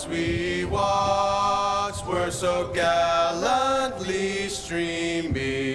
As we watched, we're so gallantly streaming.